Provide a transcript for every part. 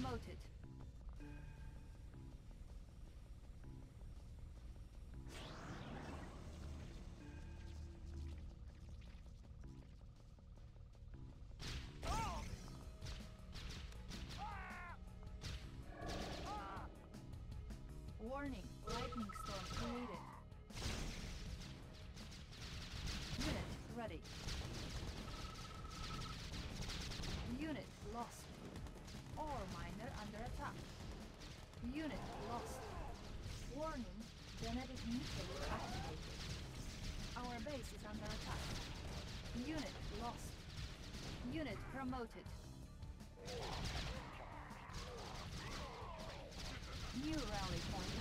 promoted. Warning, Unit lost. Warning, genetic mutator activated. Our base is under attack. Unit lost. Unit promoted. New rally point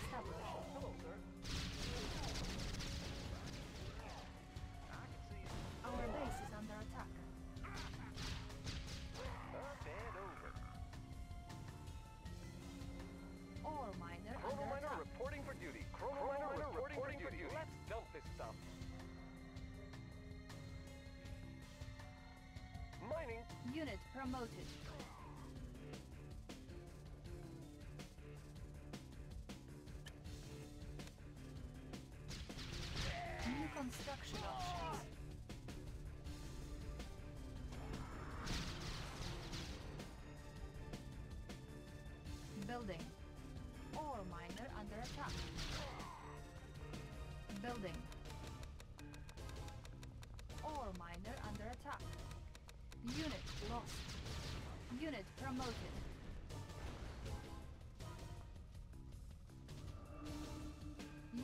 Unit promoted. New construction options. Building. Ore miner under attack. Building. Ore miner under attack. Unit lost. Unit promoted.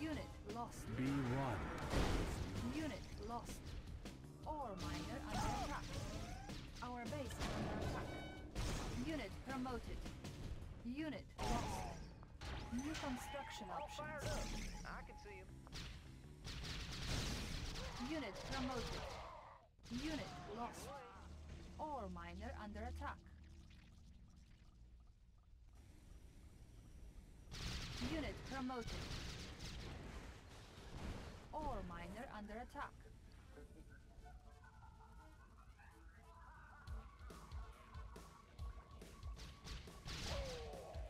Unit lost. B1. Unit lost. Ore miner under attack. Our base under attack. Unit promoted. Unit lost. New construction All options. I can see him. Unit promoted. Unit lost. Ore miner under attack. Unit promoted. Ore miner under attack.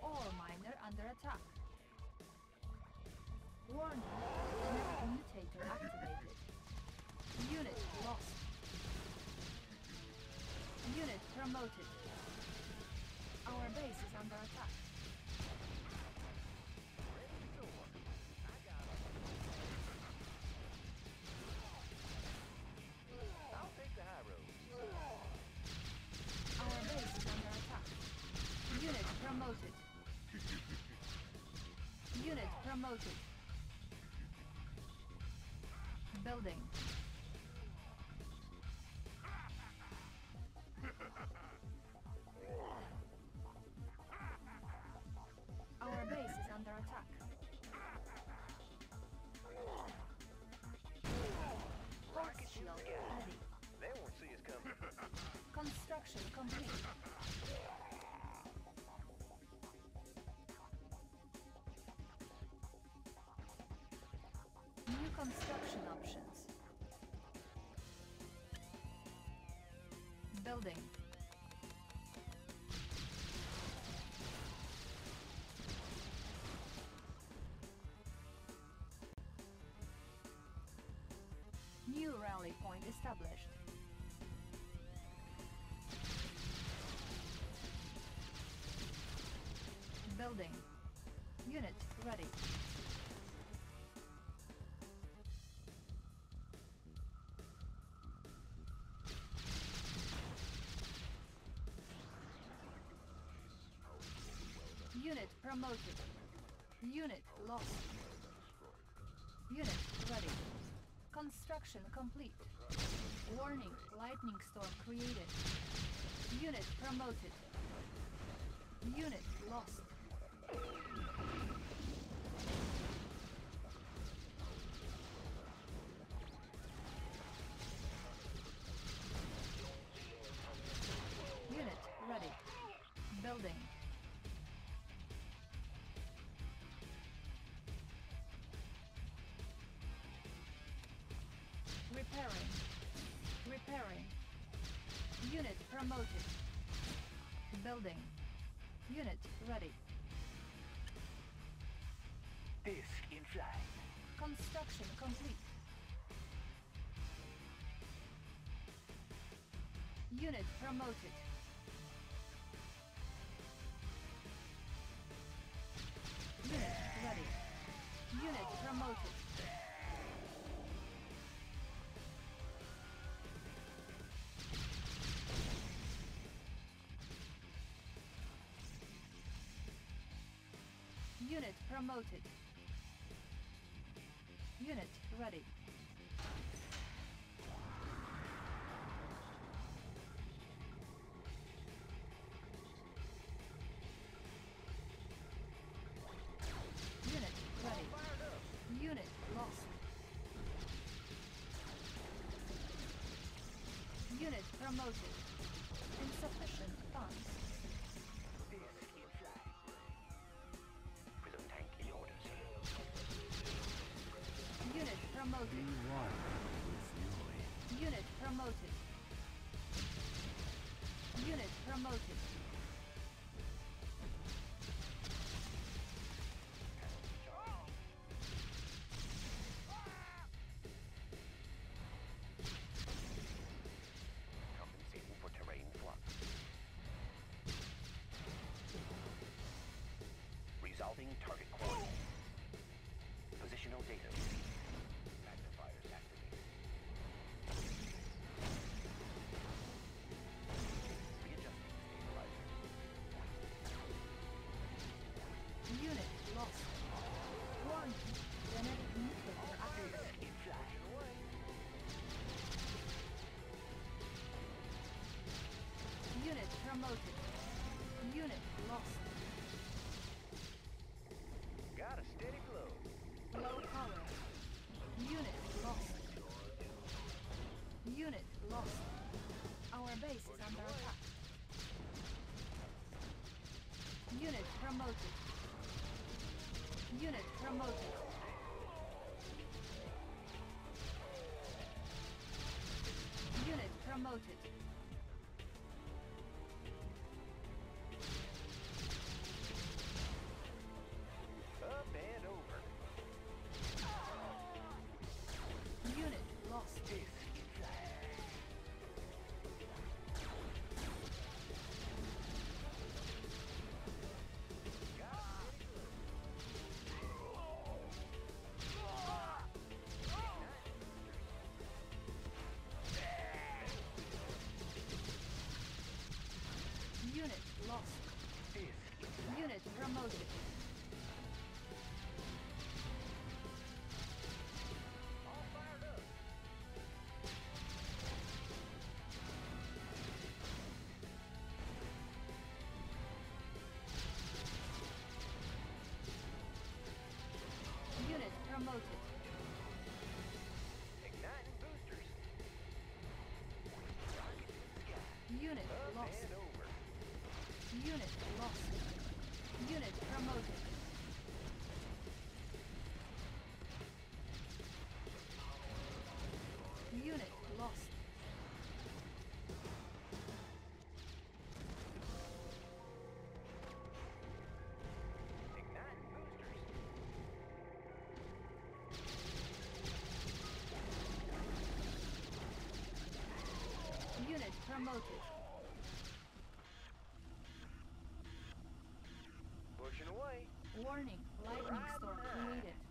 Ore miner under attack. Warning, mutator activated. Unit Unit promoted. Our base is under attack. I'll take the high road. Our base is under attack. Unit promoted. Unit promoted. Building. Construction complete. New construction options. Building. Building. Unit ready. Unit promoted. Unit lost. Unit ready. Construction complete. Warning, lightning storm created. Unit promoted. Unit lost. Repairing. Repairing. Unit promoted. Building. Unit ready. Disc in flight. Construction complete. Unit promoted. Unit promoted. Unit ready. Unit ready. Unit lost. Unit promoted. Promoted. Compensating for terrain flux. Resolving target coordinates. Positional data. Lost. Our base is under attack. Unit promoted. Unit promoted. Unit promoted. Promoted. Igniting boosters. Rocket to the sky. Unit Up lost. Unit lost. Unit promoted. promoted. Working away. Warning, lightning storm created.